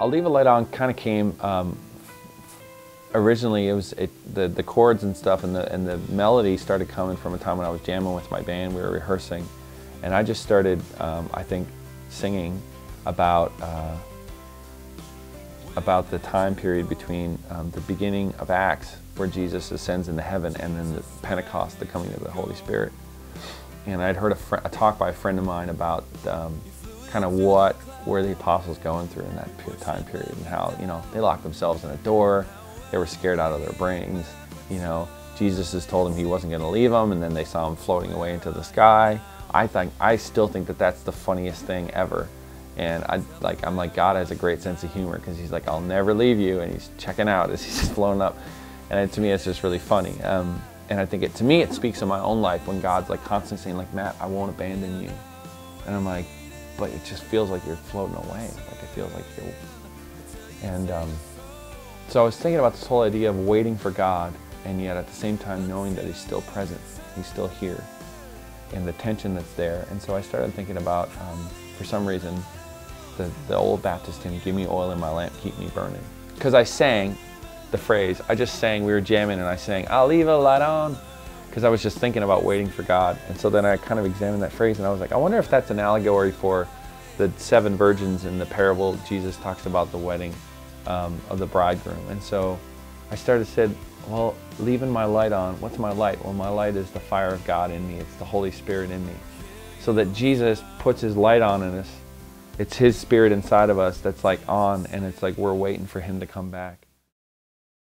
I'll Leave a Light On kind of came, um, originally it was, it, the, the chords and stuff and the, and the melody started coming from a time when I was jamming with my band, we were rehearsing. And I just started, um, I think, singing about, uh, about the time period between um, the beginning of Acts, where Jesus ascends into heaven, and then the Pentecost, the coming of the Holy Spirit. And I'd heard a, a talk by a friend of mine about um, kind of what were the apostles going through in that time period and how, you know, they locked themselves in a door, they were scared out of their brains, you know. Jesus has told them he wasn't going to leave them, and then they saw him floating away into the sky. I think I still think that that's the funniest thing ever. And I like I'm like God has a great sense of humor because he's like I'll never leave you, and he's checking out as he's flown up. And it, to me, it's just really funny. Um, and I think it to me it speaks of my own life when God's like constantly saying like Matt, I won't abandon you. And I'm like, but it just feels like you're floating away. Like it feels like you're. And um, so I was thinking about this whole idea of waiting for God, and yet at the same time knowing that He's still present, He's still here, and the tension that's there. And so I started thinking about, um, for some reason, the, the old Baptist hymn, "Give me oil in my lamp, keep me burning," because I sang the phrase. I just sang. We were jamming, and I sang, "I'll leave a light on." Because I was just thinking about waiting for God. And so then I kind of examined that phrase and I was like, I wonder if that's an allegory for the seven virgins in the parable Jesus talks about the wedding um, of the bridegroom. And so I started said, well, leaving my light on, what's my light? Well, my light is the fire of God in me. It's the Holy Spirit in me. So that Jesus puts his light on in us. It's his spirit inside of us that's like on and it's like we're waiting for him to come back.